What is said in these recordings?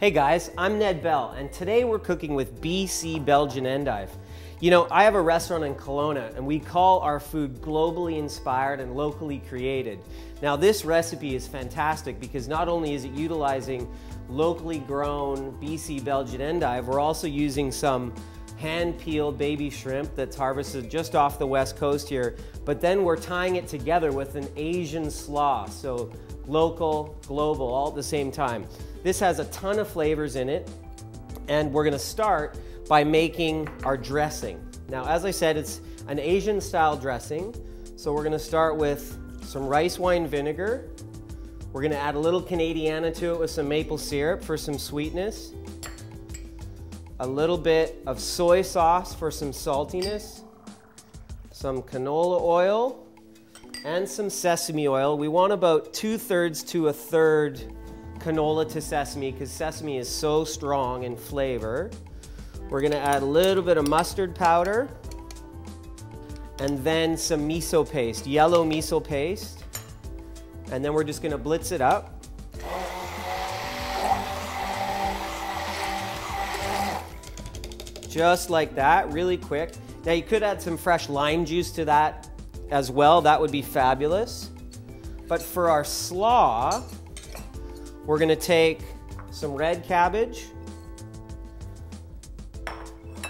Hey guys, I'm Ned Bell, and today we're cooking with BC Belgian endive. You know, I have a restaurant in Kelowna, and we call our food globally inspired and locally created. Now, this recipe is fantastic because not only is it utilizing locally grown BC Belgian endive, we're also using some hand-peeled baby shrimp that's harvested just off the west coast here, but then we're tying it together with an Asian slaw, so local, global, all at the same time. This has a ton of flavors in it, and we're gonna start by making our dressing. Now, as I said, it's an Asian style dressing, so we're gonna start with some rice wine vinegar. We're gonna add a little Canadiana to it with some maple syrup for some sweetness. A little bit of soy sauce for some saltiness. Some canola oil and some sesame oil. We want about two thirds to a third canola to sesame because sesame is so strong in flavor. We're gonna add a little bit of mustard powder and then some miso paste, yellow miso paste. And then we're just gonna blitz it up. Just like that, really quick. Now you could add some fresh lime juice to that as well. That would be fabulous. But for our slaw, we're gonna take some red cabbage,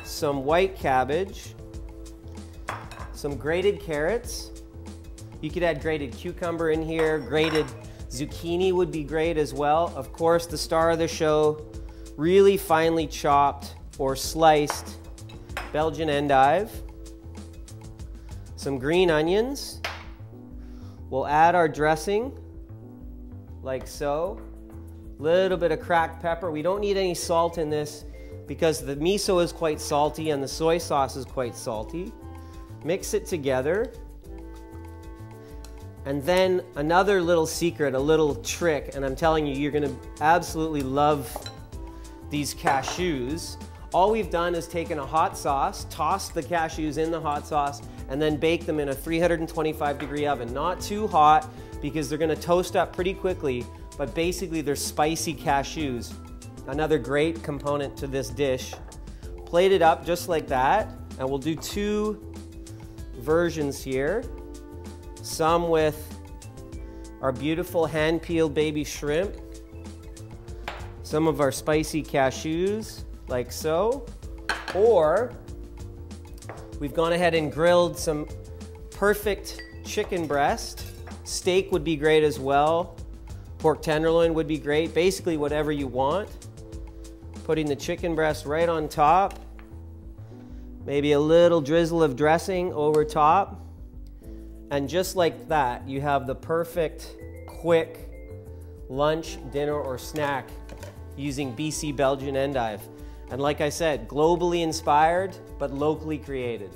some white cabbage, some grated carrots. You could add grated cucumber in here, grated zucchini would be great as well. Of course, the star of the show, really finely chopped or sliced Belgian endive, some green onions. We'll add our dressing like so A little bit of cracked pepper. We don't need any salt in this because the miso is quite salty and the soy sauce is quite salty. Mix it together. And then another little secret, a little trick, and I'm telling you, you're gonna absolutely love these cashews. All we've done is taken a hot sauce, tossed the cashews in the hot sauce, and then bake them in a 325 degree oven. Not too hot because they're gonna toast up pretty quickly, but basically they're spicy cashews. Another great component to this dish. Plate it up just like that, and we'll do two versions here. Some with our beautiful hand-peeled baby shrimp, some of our spicy cashews, like so, or we've gone ahead and grilled some perfect chicken breast. Steak would be great as well. Pork tenderloin would be great. Basically, whatever you want. Putting the chicken breast right on top. Maybe a little drizzle of dressing over top. And just like that, you have the perfect, quick lunch, dinner, or snack using BC Belgian endive. And like I said, globally inspired, but locally created.